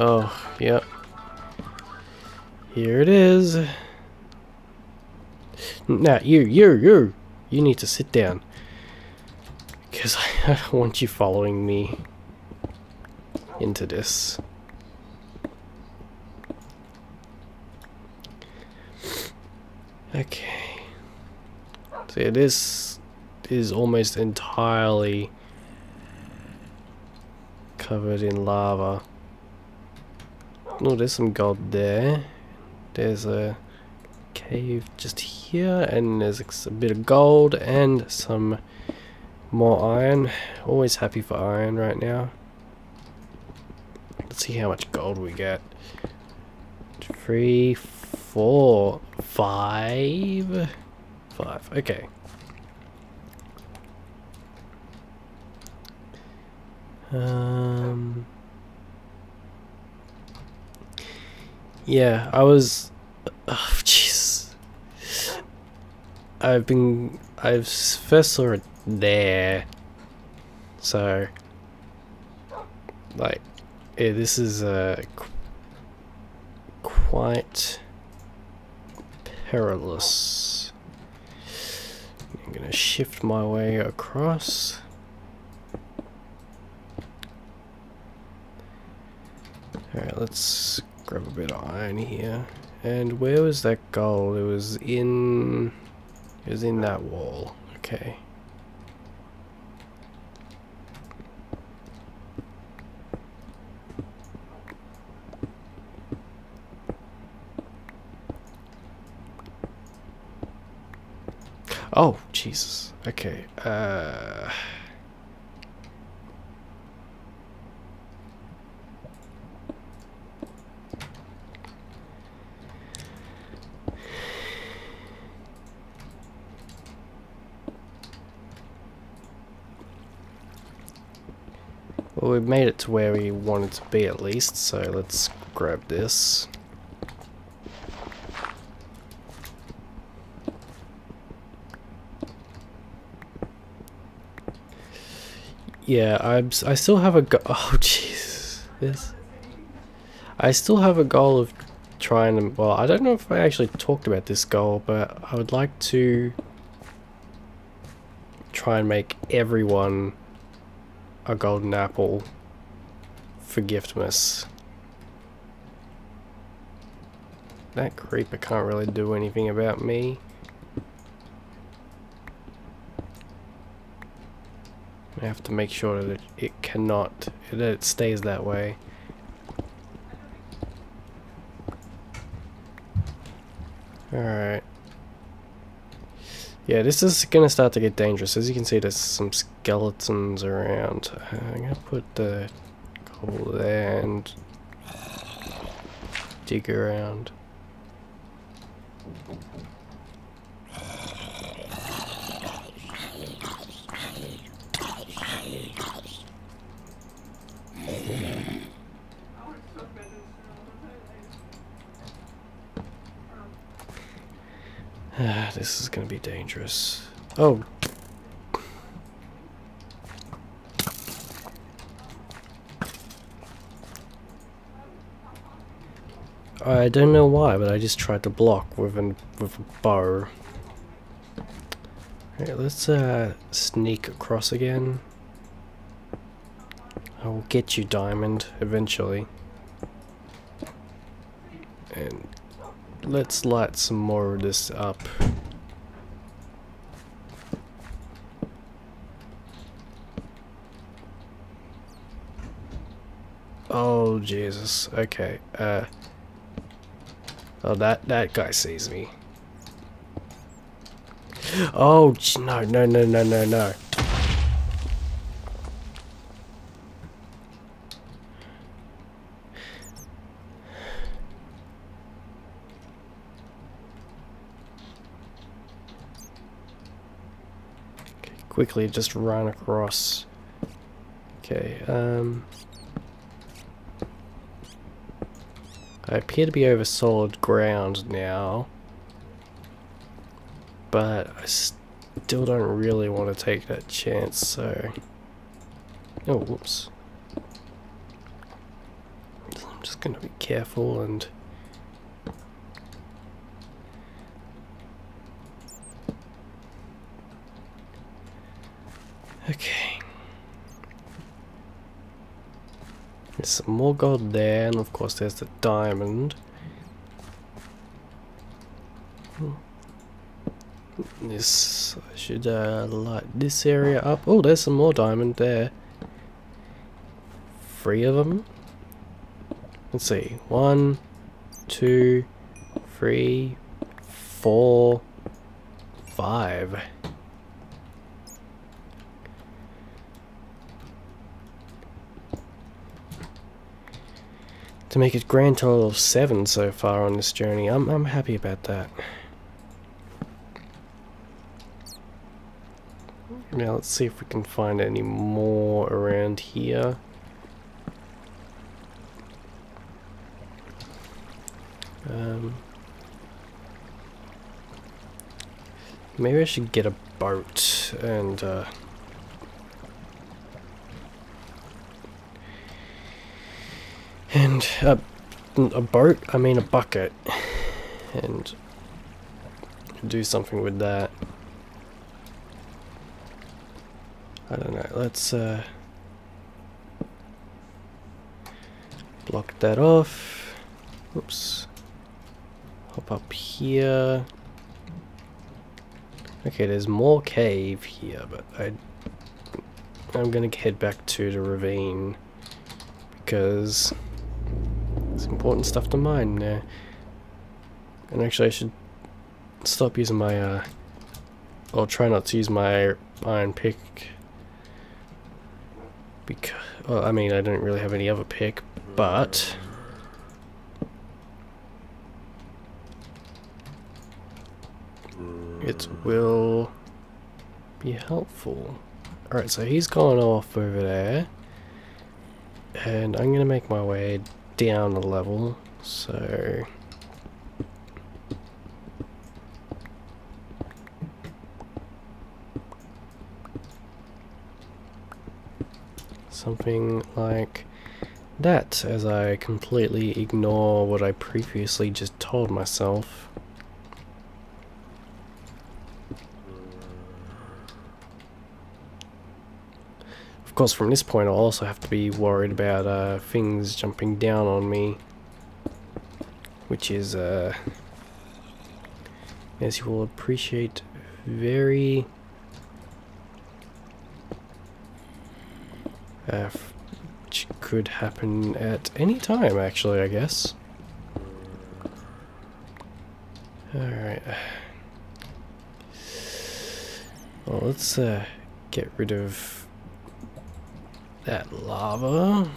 Oh, yep. Here it is. Now, you, you, you, you need to sit down. Because I don't want you following me into this. Okay. So this is almost entirely covered in lava. Oh, there's some gold there. There's a cave just here, and there's a bit of gold and some more iron. Always happy for iron right now. Let's see how much gold we get. Three, four, five, five. Okay. Um. Yeah, I was. Oh, jeez. I've been. I've first saw it there. So. Like, yeah, this is uh, qu quite perilous. I'm gonna shift my way across. Alright, let's grab a bit of iron here. And where was that gold? It was in... It was in that wall. Okay. Oh, Jesus. Okay. Uh... Well, we've made it to where we wanted to be at least, so let's grab this. Yeah, I'm. I still have a go. Oh, jeez. This. I still have a goal of trying to. Well, I don't know if I actually talked about this goal, but I would like to try and make everyone a golden apple for Giftmas. That creeper can't really do anything about me. I have to make sure that it cannot, that it stays that way. Alright. Yeah, this is gonna start to get dangerous. As you can see, there's some skeletons around. Uh, I'm gonna put the coal there and dig around. This is gonna be dangerous. Oh. I don't know why, but I just tried to block with an with a bow. Alright, let's uh, sneak across again. I will get you, Diamond, eventually. And let's light some more of this up. Oh Jesus. Okay. Uh. Oh, that that guy sees me. Oh no no no no no no. Quickly just run across. Okay, um... I appear to be over solid ground now. But I still don't really want to take that chance, so... Oh, whoops. I'm just Just gonna be careful and Okay. There's some more gold there, and of course there's the diamond. This I should uh, light this area up. Oh, there's some more diamond there. Three of them. Let's see. One, two, three, four, five. To make it grand total of seven so far on this journey, I'm I'm happy about that. Now let's see if we can find any more around here. Um, maybe I should get a boat and uh, and a, a boat, I mean a bucket, and do something with that. I don't know, let's uh, block that off. Oops. Hop up here. Okay, there's more cave here, but I, I'm gonna head back to the ravine because important stuff to mine now. And actually, I should stop using my, uh, or try not to use my iron pick because, well, I mean, I don't really have any other pick, but it will be helpful. Alright, so he's gone off over there. And I'm going to make my way down a level, so... Something like that, as I completely ignore what I previously just told myself. Course, from this point I'll also have to be worried about uh, things jumping down on me. Which is, uh, as you will appreciate, very... Uh, which could happen at any time, actually, I guess. Alright. Well, let's uh, get rid of that lava.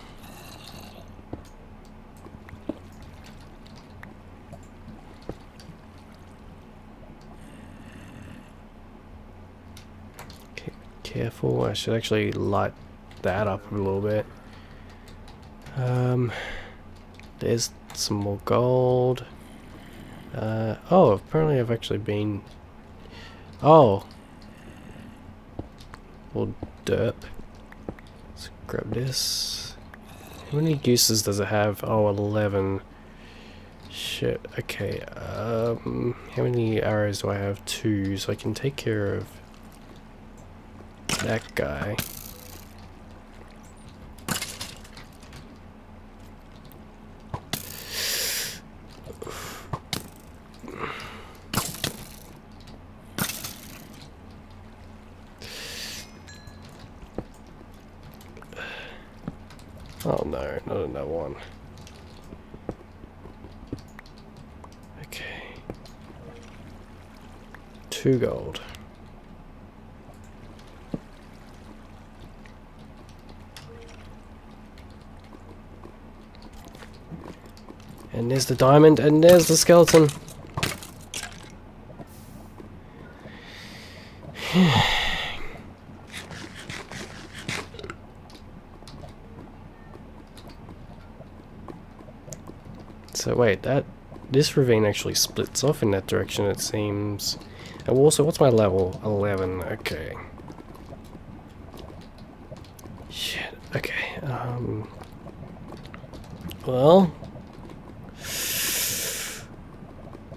Okay, careful, I should actually light that up a little bit. Um, there's some more gold. Uh, oh, apparently I've actually been... Oh! Well, derp. Grab this. How many uses does it have? Oh, 11. Shit, okay. Um, how many arrows do I have? Two, so I can take care of that guy. Oh no, not another one. Okay. Two gold. And there's the diamond, and there's the skeleton. So wait, that this ravine actually splits off in that direction it seems. Oh, and also, what's my level? 11, okay. Shit, okay, um... Well...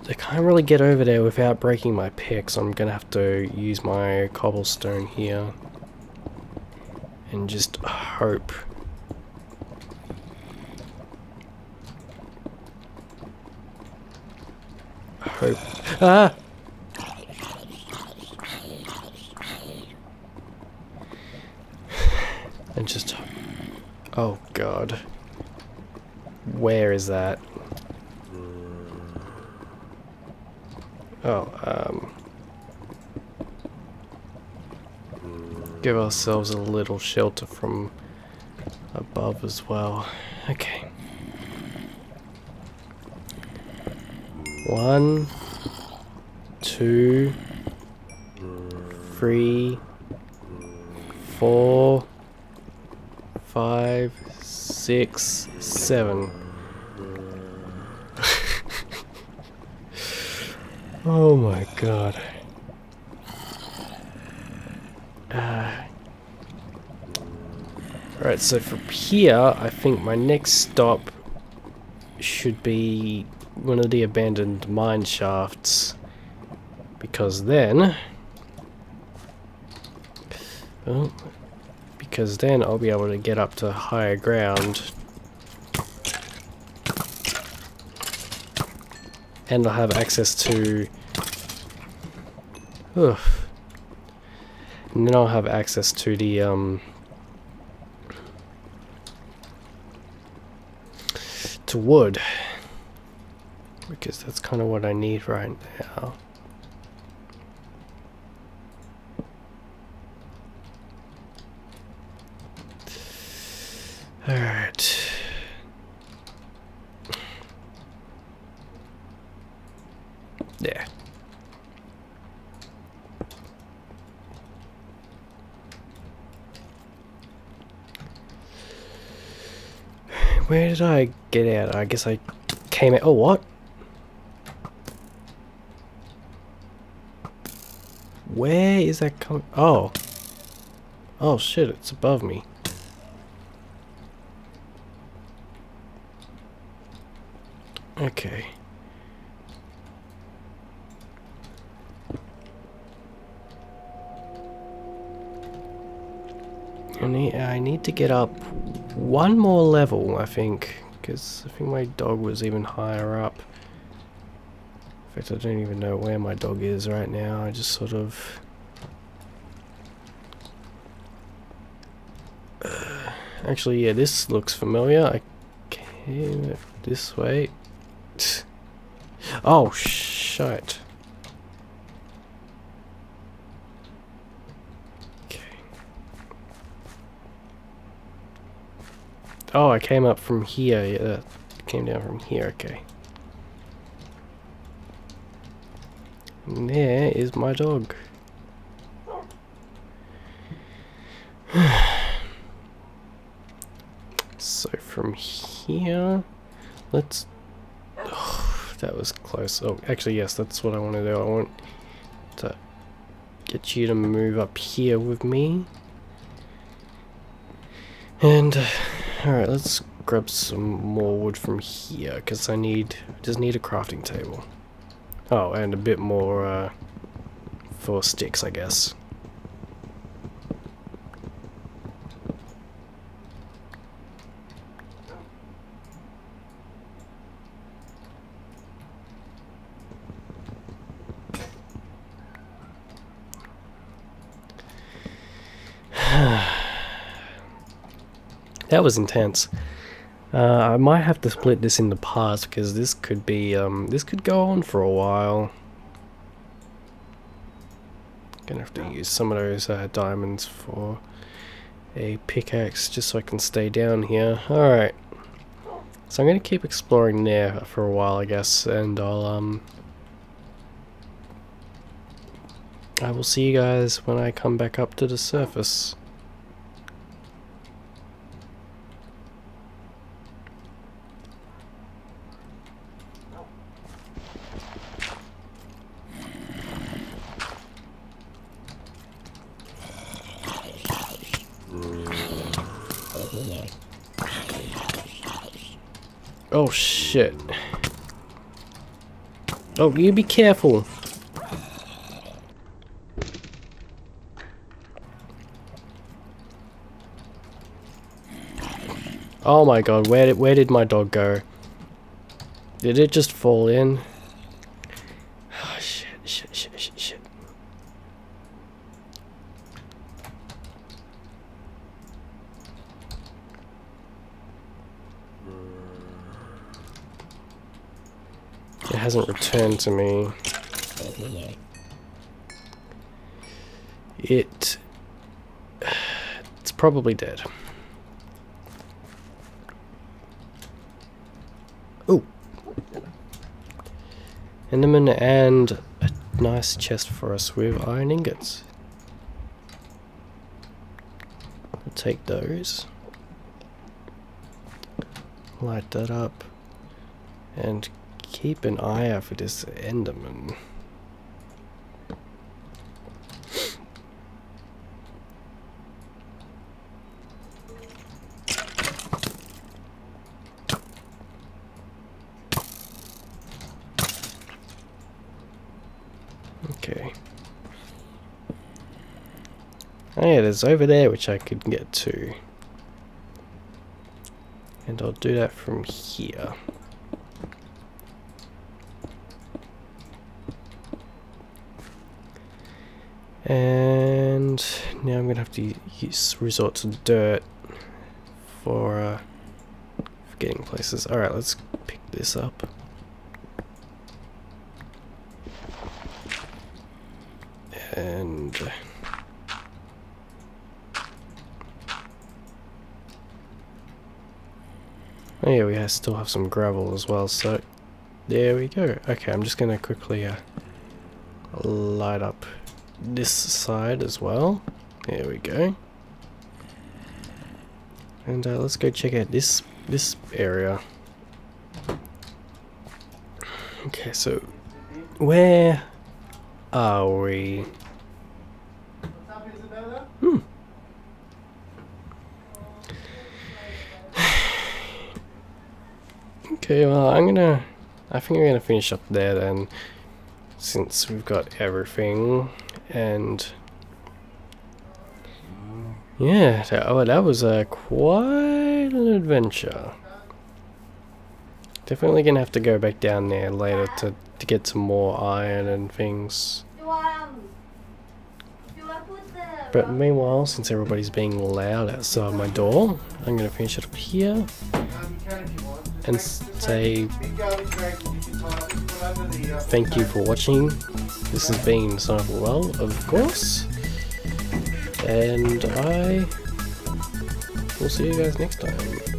I can't really get over there without breaking my pick, so I'm gonna have to use my cobblestone here. And just hope Ah! And just... Oh god. Where is that? Oh, um... Give ourselves a little shelter from above as well. Okay. One, two, three, four, five, six, seven. oh my god. Uh, Alright, so from here, I think my next stop should be one of the abandoned mine shafts. Because then... Oh, because then I'll be able to get up to higher ground. And I'll have access to... And then I'll have access to the, um... To wood. Because that's kind of what I need right now. Alright. There. Where did I get out? I guess I came out. Oh, what? Where is that coming? Oh. Oh shit, it's above me. Okay. I need, I need to get up one more level, I think, because I think my dog was even higher up. In fact, I don't even know where my dog is right now. I just sort of... Uh, actually, yeah, this looks familiar. I came this way. Oh, shit. Oh, I came up from here. Yeah, came down from here. Okay. And there is my dog. so from here, let's that was close. Oh, actually, yes, that's what I want to do. I want to get you to move up here with me. And, uh, alright, let's grab some more wood from here, because I need, just need a crafting table. Oh, and a bit more, uh, for sticks, I guess. That was intense. Uh, I might have to split this into parts because this could be, um, this could go on for a while. Gonna have to use some of those uh, diamonds for a pickaxe just so I can stay down here. Alright. So I'm gonna keep exploring there for a while I guess and I'll um I will see you guys when I come back up to the surface. Oh shit. Oh, you be careful. Oh my god, where did, where did my dog go? Did it just fall in? 10 to me. It... It's probably dead. Ooh! Enderman and a nice chest for us with iron ingots. We'll take those. Light that up. And keep an eye out for this Enderman. Okay. Oh yeah, there's over there which I could get to. And I'll do that from here. And now I'm gonna have to use resort to dirt for, uh, for getting places. Alright, let's pick this up. And Oh yeah, we still have some gravel as well, so there we go. Okay, I'm just gonna quickly uh, light up this side as well. There we go. And uh, let's go check out this this area. Okay, so where are we? Hmm. Okay, well, I'm gonna. I think we're gonna finish up there then, since we've got everything, and yeah, that, oh, that was uh, quite an adventure. Definitely gonna have to go back down there later to to get some more iron and things. But meanwhile, since everybody's being loud outside my door, I'm gonna finish it up here and say thank you for watching. This has been Simon Flavelle, of course. And I will see you guys next time.